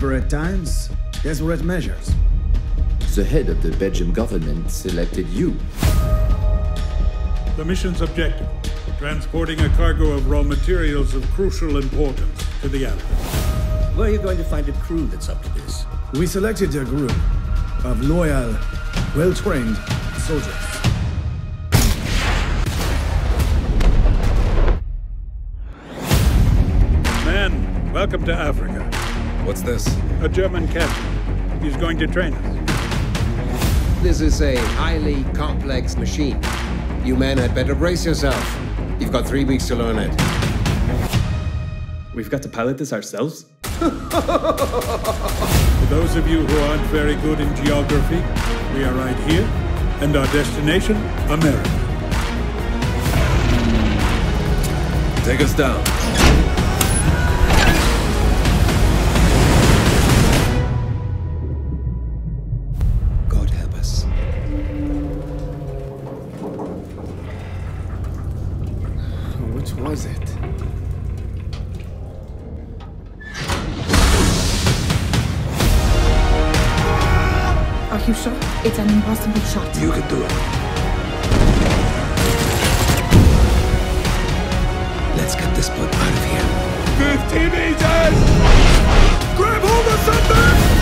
Desperate times, desperate measures. The head of the Belgian government selected you. The mission's objective transporting a cargo of raw materials of crucial importance to the Allies. Where are you going to find a crew that's up to this? We selected a group of loyal, well trained soldiers. Men, welcome to Africa. What's this? A German captain. He's going to train us. This is a highly complex machine. You men had better brace yourself. You've got three weeks to learn it. We've got to pilot this ourselves? For those of you who aren't very good in geography, we are right here, and our destination, America. Take us down. Was it? Are you sure? It's an impossible shot. You can do it. Let's get this boat out of here. 50 meters! Grab hold of something!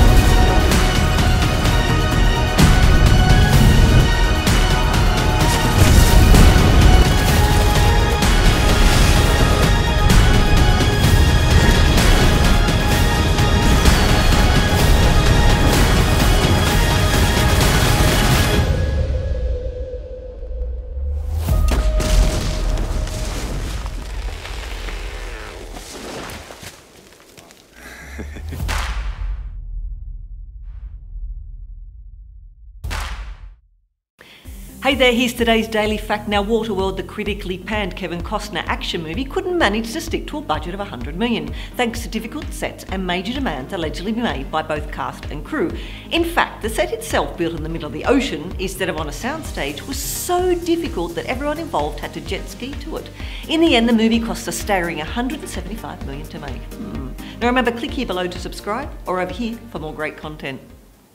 Hey there, here's today's Daily Fact. Now, Waterworld, the critically panned Kevin Costner action movie, couldn't manage to stick to a budget of 100 million, thanks to difficult sets and major demands allegedly made by both cast and crew. In fact, the set itself, built in the middle of the ocean instead of on a soundstage, was so difficult that everyone involved had to jet ski to it. In the end, the movie cost a staggering 175 million to make. Hmm. Now remember, click here below to subscribe, or over here for more great content.